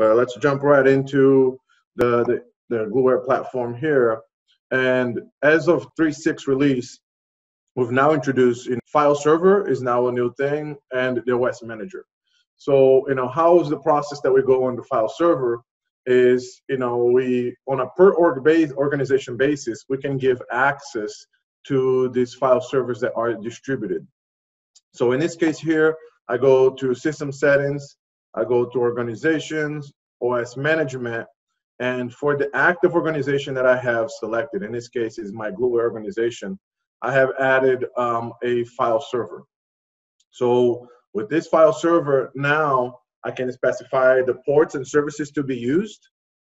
But let's jump right into the, the, the Gluware platform here. And as of 3.6 release, we've now introduced in file server is now a new thing and the OS manager. So, you know, how is the process that we go on the file server is, you know, we, on a per org base organization basis, we can give access to these file servers that are distributed. So in this case here, I go to system settings, I go to organizations, OS management, and for the active organization that I have selected, in this case is my Gluware organization, I have added um, a file server. So with this file server, now I can specify the ports and services to be used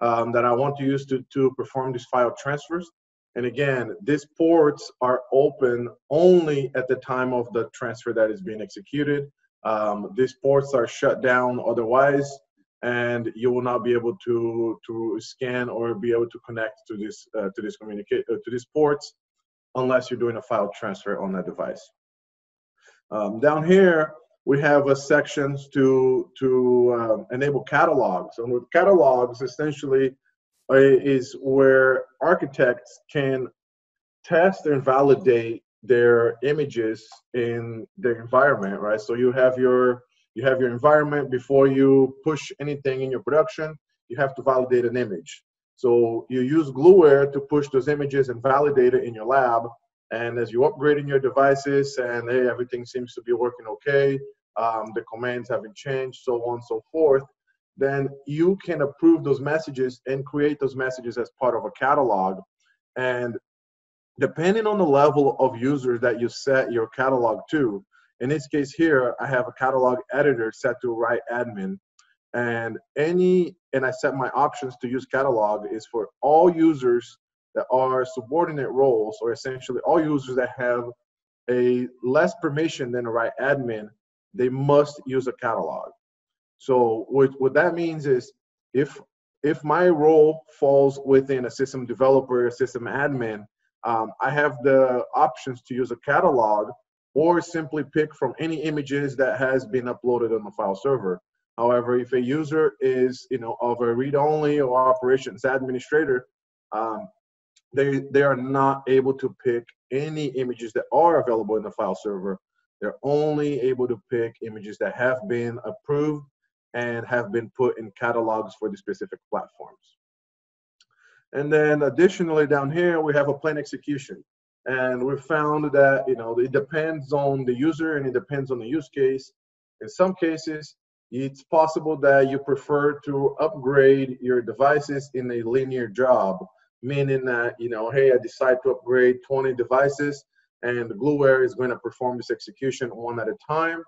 um, that I want to use to, to perform these file transfers. And again, these ports are open only at the time of the transfer that is being executed. Um, these ports are shut down otherwise, and you will not be able to to scan or be able to connect to this uh, to this communicate uh, to these ports unless you're doing a file transfer on that device. Um, down here, we have a sections to to um, enable catalogs, and with catalogs, essentially, uh, is where architects can test and validate their images in their environment, right? So you have your you have your environment before you push anything in your production. You have to validate an image. So you use Gluware to push those images and validate it in your lab. And as you upgrade in your devices and hey, everything seems to be working okay, um, the commands haven't changed, so on and so forth, then you can approve those messages and create those messages as part of a catalog. And depending on the level of users that you set your catalog to, in this case here, I have a catalog editor set to write admin. And any, and I set my options to use catalog is for all users that are subordinate roles, or essentially all users that have a less permission than a write admin, they must use a catalog. So what, what that means is if if my role falls within a system developer, a system admin, um, I have the options to use a catalog or simply pick from any images that has been uploaded on the file server. However, if a user is, you know, of a read-only or operations administrator, um, they they are not able to pick any images that are available in the file server. They're only able to pick images that have been approved and have been put in catalogs for the specific platforms. And then additionally down here, we have a plan execution. And we found that, you know, it depends on the user and it depends on the use case. In some cases, it's possible that you prefer to upgrade your devices in a linear job, meaning that, you know, hey, I decide to upgrade 20 devices and Gluware is going to perform this execution one at a time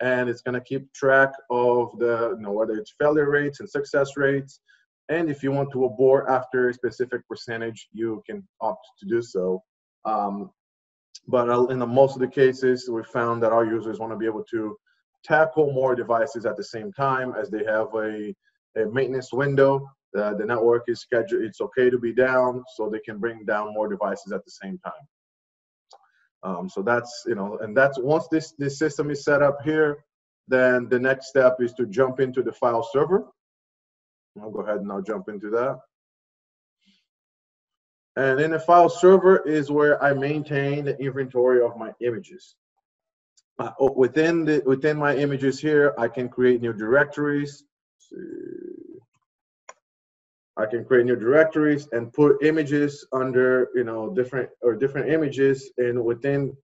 and it's going to keep track of the you know whether it's failure rates and success rates and if you want to abort after a specific percentage you can opt to do so. Um, but in the, most of the cases we found that our users want to be able to tackle more devices at the same time as they have a, a maintenance window. Uh, the network is scheduled it's okay to be down so they can bring down more devices at the same time. Um, so that's, you know, and that's once this, this system is set up here, then the next step is to jump into the file server. I'll go ahead and I'll jump into that. And in the file server is where I maintain the inventory of my images. Uh, within the within my images here, I can create new directories. I can create new directories and put images under, you know, different or different images and within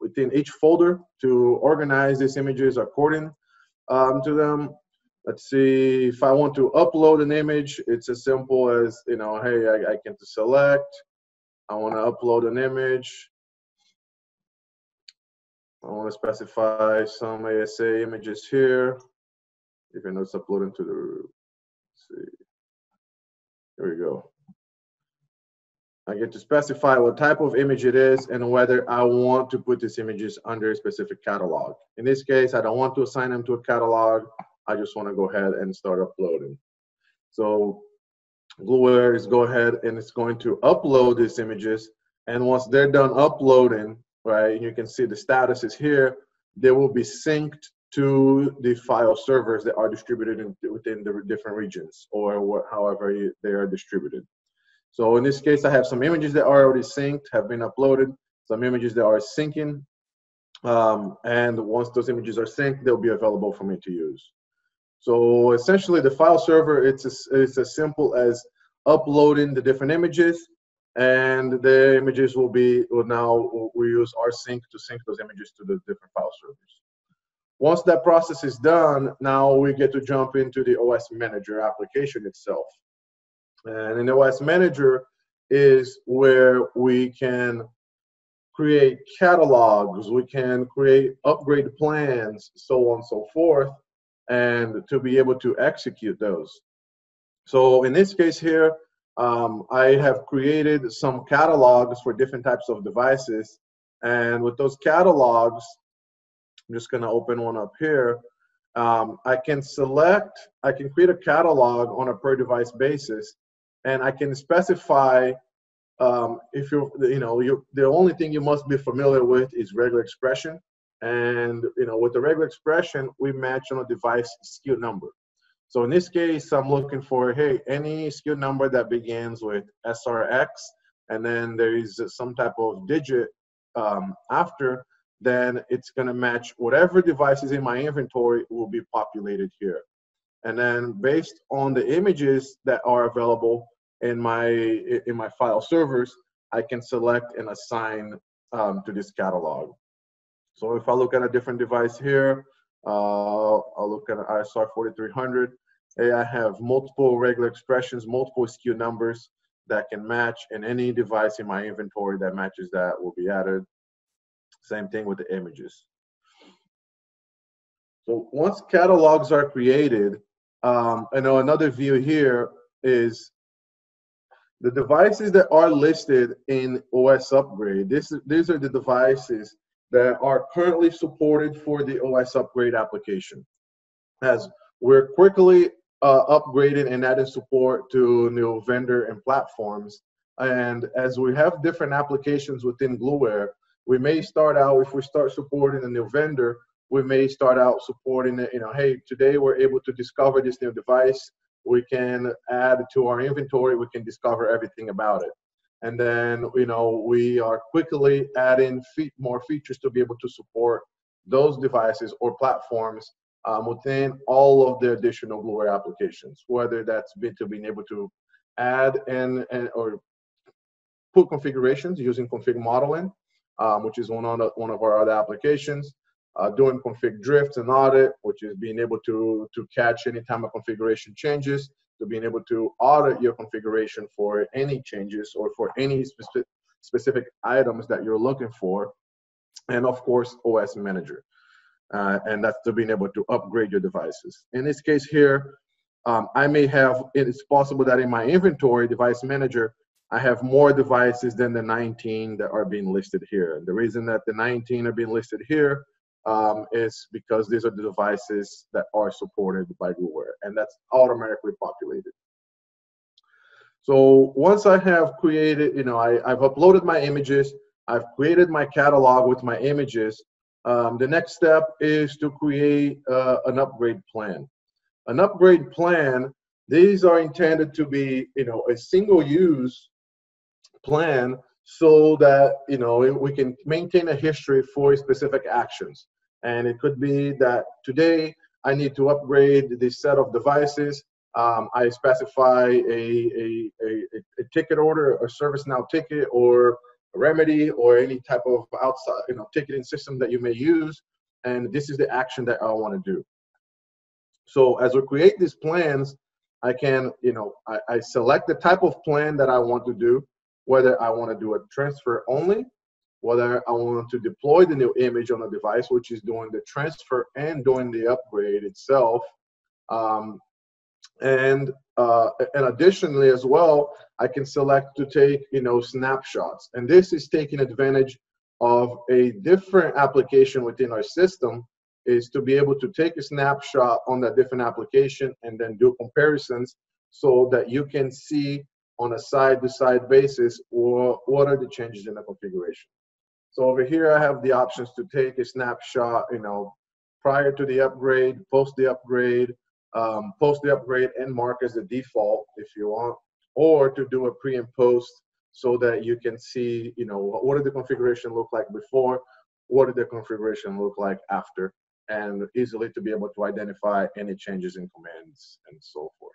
within each folder to organize these images according um, to them. Let's see, if I want to upload an image, it's as simple as, you know, hey, I, I can select, I want to upload an image. I want to specify some ASA images here, even though it's uploading to the, see. here we go. I get to specify what type of image it is and whether I want to put these images under a specific catalog. In this case, I don't want to assign them to a catalog. I just want to go ahead and start uploading. So Gluware is go ahead and it's going to upload these images. And once they're done uploading, right, you can see the status is here, they will be synced to the file servers that are distributed in, within the different regions or what, however they are distributed. So in this case, I have some images that are already synced, have been uploaded, some images that are syncing, um, and once those images are synced, they'll be available for me to use. So essentially, the file server it's as, it's as simple as uploading the different images, and the images will be will now we use rsync to sync those images to the different file servers. Once that process is done, now we get to jump into the OS Manager application itself. And in the OS Manager is where we can create catalogs, we can create upgrade plans, so on and so forth, and to be able to execute those. So in this case here, um, I have created some catalogs for different types of devices. And with those catalogs, I'm just going to open one up here. Um, I can select, I can create a catalog on a per device basis, and I can specify um, if you're, you know, you the only thing you must be familiar with is regular expression. And, you know, with the regular expression, we match on a device SKU number. So in this case, I'm looking for, hey, any SKU number that begins with SRX, and then there is some type of digit um, after, then it's to match whatever devices in my inventory will be populated here. And then based on the images that are available in my in my file servers, I can select and assign um, to this catalog. So if I look at a different device here, uh, I'll look at an ISR 4300. Hey, I have multiple regular expressions, multiple SKU numbers that can match, and any device in my inventory that matches that will be added. Same thing with the images. So once catalogs are created, um, I know another view here is the devices that are listed in OS Upgrade. This, these are the devices that are currently supported for the OS Upgrade application. As we're quickly uh, upgrading and adding support to new vendor and platforms, and as we have different applications within Gluware, we may start out if we start supporting a new vendor we may start out supporting it you know hey today we're able to discover this new device we can add to our inventory we can discover everything about it and then you know we are quickly adding fe- more features to be able to support those devices or platforms um, within all of the additional Gluware applications, whether that's been to being able to add and, and or put configurations using config modeling, um, which is one of, one of our other applications. Uh, doing config drifts and audit, which is being able to, to catch any time a configuration changes, to being able to audit your configuration for any changes or for any specific, specific items that you're looking for. And of course, OS Manager. Uh, and that's to being able to upgrade your devices. In this case here, um, I may have, it's possible that in my inventory device manager, I have more devices than the 19 that are being listed here. The reason that the 19 are being listed here um, is because these are the devices that are supported by Gluware, and that's automatically populated. So once I have created, you know, I, have uploaded my images, I've created my catalog with my images. Um, the next step is to create uh, an upgrade plan. An upgrade plan, these are intended to be, you know, a single use plan so that you know we can maintain a history for specific actions and it could be that today i need to upgrade this set of devices. Um, i specify a, a, a, a, ticket order a ServiceNow ticket or a remedy or any type of outside you know ticketing system that you may use. And this is the action that i want to do. So as we create these plans i can you know I, I select the type of plan that i want to do whether I want to do a transfer only, whether I want to deploy the new image on a device, which is doing the transfer and doing the upgrade itself. Um, and uh, and additionally as well, I can select to take you know snapshots, and this is taking advantage of a different application within our system is to be able to take a snapshot on that different application and then do comparisons so that you can see on a side-to-side basis what are the changes in the configuration. So over here, I have the options to take a snapshot, you know, prior to the upgrade, post the upgrade, um, post the upgrade and mark as the default if you want, or to do a pre and post so that you can see, you know, what did the configuration look like before, what did the configuration look like after, and easily to be able to identify any changes in commands and so forth.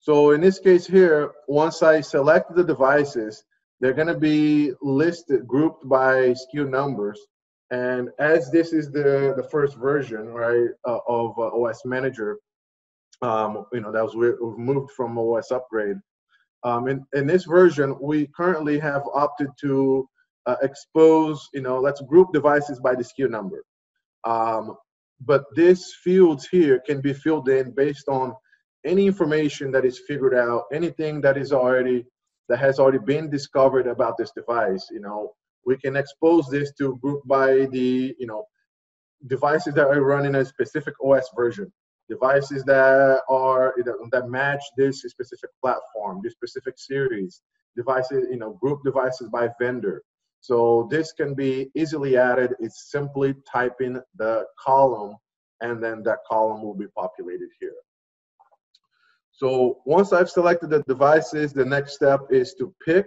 So in this case here, once I select the devices, they're going to be listed, grouped by SKU numbers. And as this is the, the first version, right, uh, of uh, OS Manager, um, you know, that was we've moved from OS Upgrade. Um, in, in this version, we currently have opted to uh, expose, you know, let's group devices by the SKU number. Um, but these fields here can be filled in based on any information that is figured out, anything that is already that has already been discovered about this device. You know, we can expose this to group by the you know devices that are running a specific OS version, devices that are that match this specific platform, this specific series, devices you know group devices by vendor. So this can be easily added. It's simply typing the column and then that column will be populated here. So once I've selected the devices, the next step is to pick,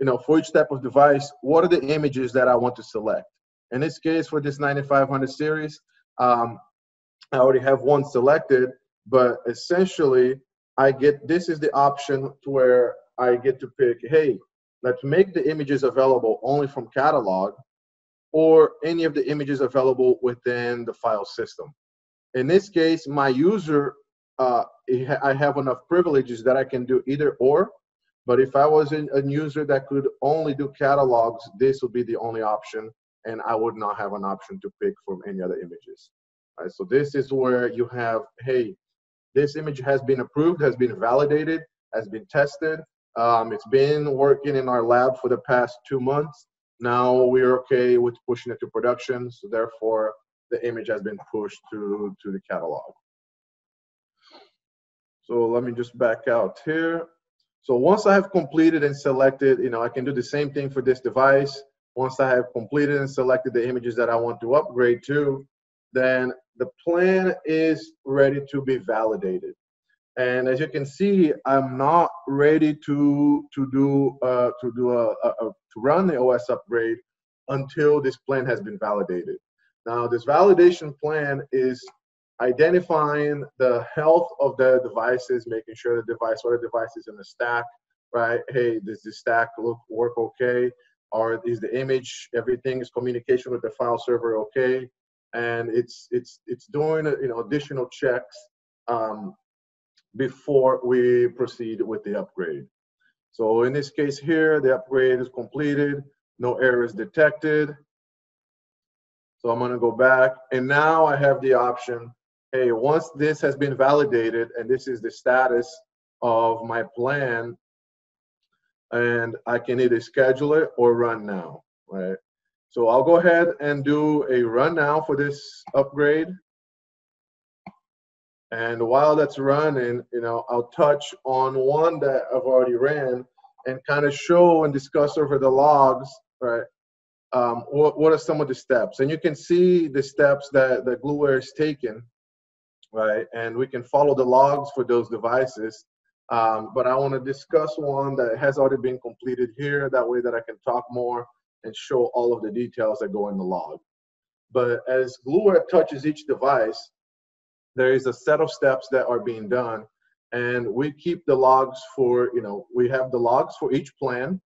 you know, for each type of device, what are the images that I want to select? In this case, for this 9500 series, um, I already have one selected, but essentially I get, this is the option to where I get to pick, hey, let's make the images available only from catalog or any of the images available within the file system. In this case, my user uh, I have enough privileges that I can do either or. But if I was a user that could only do catalogs, this would be the only option, and I would not have an option to pick from any other images. So this is where you have, hey, this image has been approved, has been validated, has been tested. Um, it's been working in our lab for the past two months. Now we're okay with pushing it to production, so therefore the image has been pushed to, to the catalog. So let me just back out here. So once I have completed and selected, you know, I can do the same thing for this device. Once I have completed and selected the images that I want to upgrade to, then the plan is ready to be validated. And as you can see, I'm not ready to to do uh, to do a, a, a to run the OS upgrade until this plan has been validated. Now, this validation plan is identifying the health of the devices, making sure the device, what the device is in the stack, right? Hey, does the stack look work okay? Or is the image, everything is communication with the file server okay? And it's it's it's doing you know additional checks um, before we proceed with the upgrade. So in this case here, the upgrade is completed, no errors detected. So I'm gonna go back and now I have the option hey, once this has been validated and this is the status of my plan, and I can either schedule it or run now, right? So I'll go ahead and do a run now for this upgrade. And while that's running, you know, I'll touch on one that I've already ran and kind of show and discuss over the logs, right? Um, what, what are some of the steps? And you can see the steps that, that Gluware is taking right? And we can follow the logs for those devices. Um, but I want to discuss one that has already been completed here. That way that I can talk more and show all of the details that go in the log. But as Gluware touches each device, there is a set of steps that are being done. And we keep the logs for, you know, we have the logs for each plan.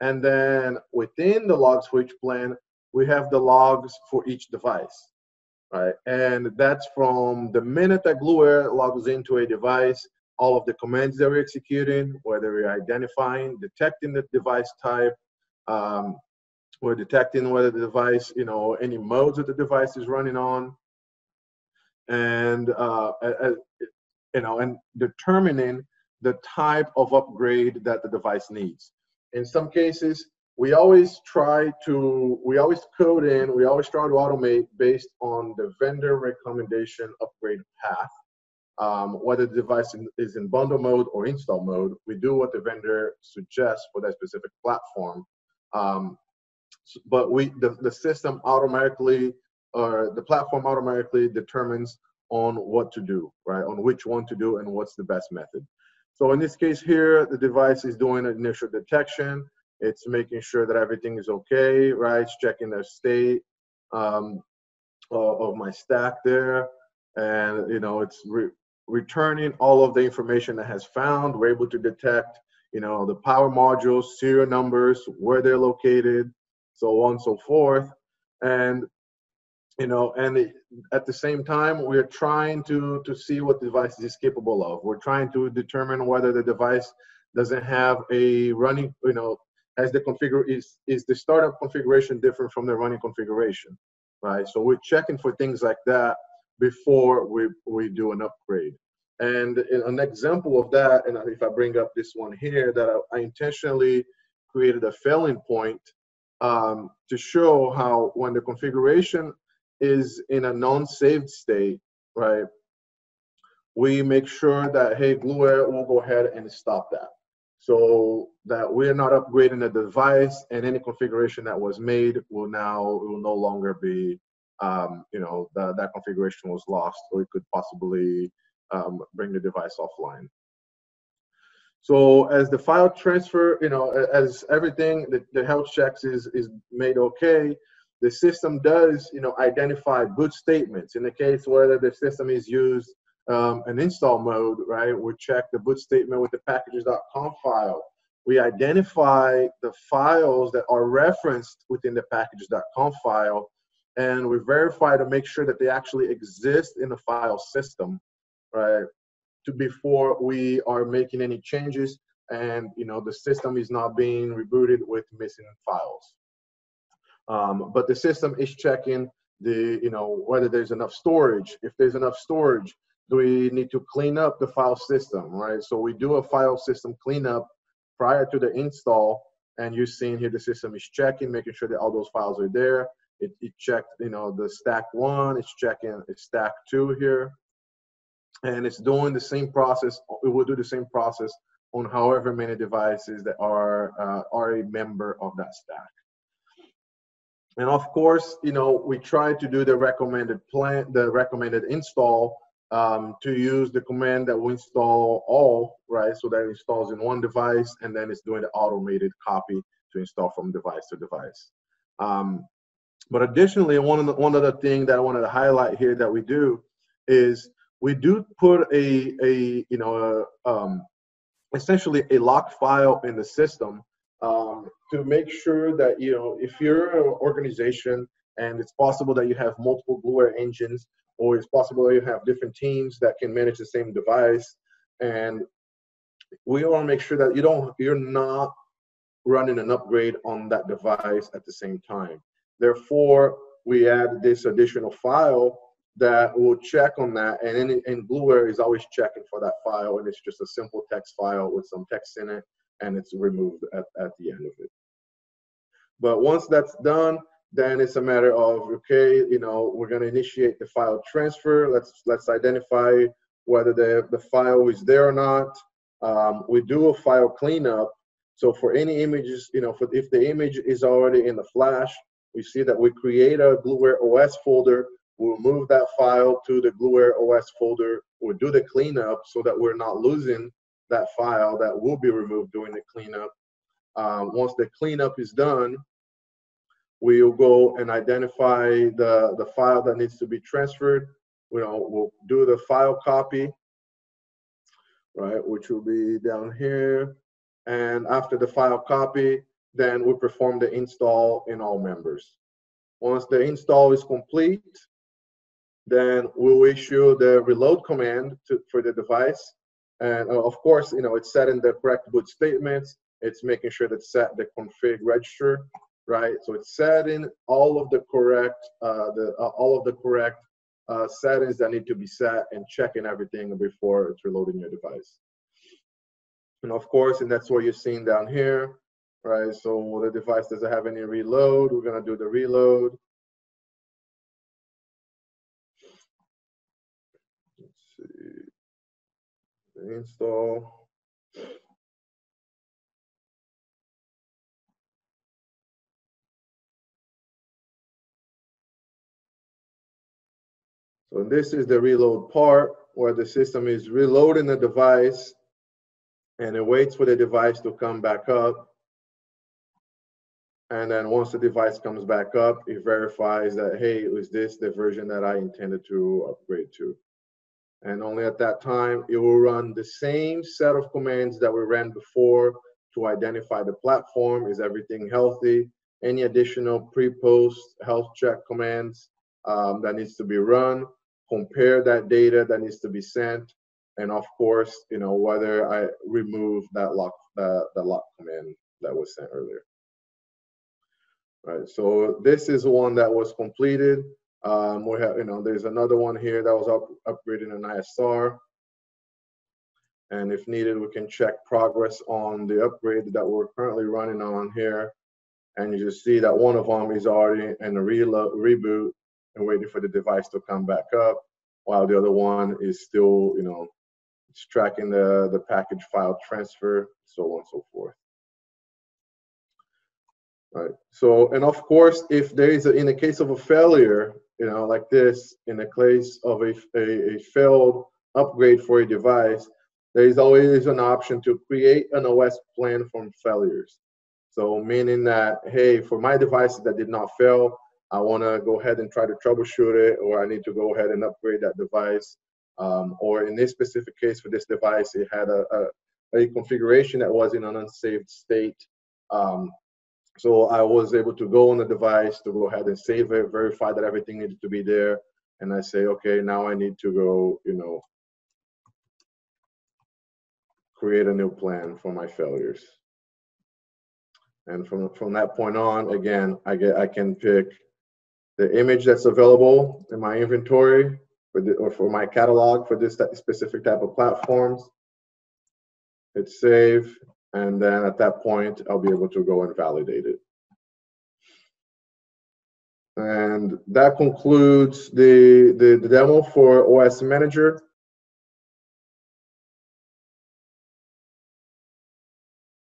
And then within the logs for each plan, we have the logs for each device right? And that's from the minute that Gluware logs into a device, all of the commands that we're executing, whether we're identifying, detecting the device type, um, we're detecting whether the device, you know, any modes that the device is running on, and uh, you know, and determining the type of upgrade that the device needs. In some cases, we always try to we always code in we always try to automate based on the vendor recommendation upgrade path um, whether the device is in bundle mode or install mode we do what the vendor suggests for that specific platform um, but we the, the system automatically or the platform automatically determines on what to do, right? On which one to do and what's the best method. So in this case here, the device is doing initial detection. It's making sure that everything is okay, right? It's checking the state um, of, of, my stack there. And, you know, it's re returning all of the information that has found. We're able to detect, you know, the power modules, serial numbers, where they're located, so on and so forth. And you know and at the same time we're trying to to see what the device is capable of we're trying to determine whether the device doesn't have a running you know as the configure is is the startup configuration different from the running configuration right so we're checking for things like that before we we do an upgrade and an example of that and if i bring up this one here that i, I intentionally created a failing point um, to show how when the configuration is in a non-saved state, right, we make sure that, hey, Gluware will go ahead and stop that. So that we're not upgrading the device and any configuration that was made will now, will no longer be, um, you know, the, that configuration was lost or it could possibly um, bring the device offline. So as the file transfer, you know, as everything, the, the health checks is, is made okay, the system does, you know, identify boot statements. In the case whether the system is used um, an install mode, right, we check the boot statement with the packages.conf file. We identify the files that are referenced within the packages.conf file, and we verify to make sure that they actually exist in the file system, right, to before we are making any changes and you know the system is not being rebooted with missing files. Um, but the system is checking the, you know, whether there's enough storage. If there's enough storage, do we need to clean up the file system, right? So we do a file system cleanup prior to the install, and you're seeing here the system is checking, making sure that all those files are there. It, it checked, you know, the stack one, it's checking it's stack two here, and it's doing the same process. It will do the same process on however many devices that are uh, are a member of that stack. And of course, you know, we try to do the recommended plan, the recommended install um, to use the command that we install all, right? So that installs in one device and then it's doing the automated copy to install from device to device. Um, but additionally, one of the, one other thing that I wanted to highlight here that we do is we do put a, a you know, a, um, essentially a locked file in the system um, to make sure that you know if you're an organization and it's possible that you have multiple Gluware engines or it's possible you have different teams that can manage the same device. And we want to make sure that you don't you're not running an upgrade on that device at the same time. Therefore we add this additional file that will check on that. And in, Gluware is always checking for that file and it's just a simple text file with some text in it and it's removed at, at the end of it. But once that's done, then it's a matter of okay, you know, we're going to initiate the file transfer. Let's let's identify whether the the file is there or not. Um, we do a file cleanup. So for any images, you know, for if the image is already in the flash, we see that we create a Gluware OS folder. We'll move that file to the Gluware OS folder. We'll do the cleanup so that we're not losing that file that will be removed during the cleanup. Um, once the cleanup is done, we'll go and identify the, the file that needs to be transferred. You know, we'll do the file copy, right, which will be down here. And after the file copy, then we perform the install in all members. Once the install is complete, then we'll issue the reload command to, for the device and uh, of course, you know, it's setting the correct boot statements. It's making sure that set the config register, right? So it's setting all of the correct, uh, the uh, all of the correct uh, settings that need to be set and checking everything before it's reloading your device. And of course, and that's what you're seeing down here, right? So the device doesn't have any reload. We're gonna do the reload. Let's see, install So this is the reload part where the system is reloading the device and it waits for the device to come back up. And then once the device comes back up, it verifies that, hey, is this the version that I intended to upgrade to? And only at that time, it will run the same set of commands that we ran before to identify the platform. Is everything healthy? Any additional pre-post health check commands um, that needs to be run, compare that data that needs to be sent, and of course, you know, whether I remove that lock, uh, the lock command that was sent earlier. Right, so this is one that was completed. Um, we have, you know, there's another one here that was up, in ISR. And if needed, we can check progress on the upgrade that we're currently running on here. And you just see that one of them is already in a reload, reboot and waiting for the device to come back up, while the other one is still, you know, it's tracking the, the package file transfer, so on and so forth. Right. So, and of course, if there is, a, in the case of a failure, you know, like this, in the case of a, a, a failed upgrade for a device, there is always an option to create an OS plan from failures. So meaning that, hey, for my devices that did not fail, I want to go ahead and try to troubleshoot it, or I need to go ahead and upgrade that device. Um, or in this specific case for this device, it had a, a, a configuration that was in an unsaved state. Um, so I was able to go on the device to go ahead and save it, verify that everything needed to be there, and I say, okay, now I need to go, you know, create a new plan for my failures. And from, from that point on, again, I get I can pick the image that's available in my inventory for the, or for my catalog for this specific type of platforms. Hit save, and then at that point, I'll be able to go and validate it. And that concludes the, the, the demo for OS Manager.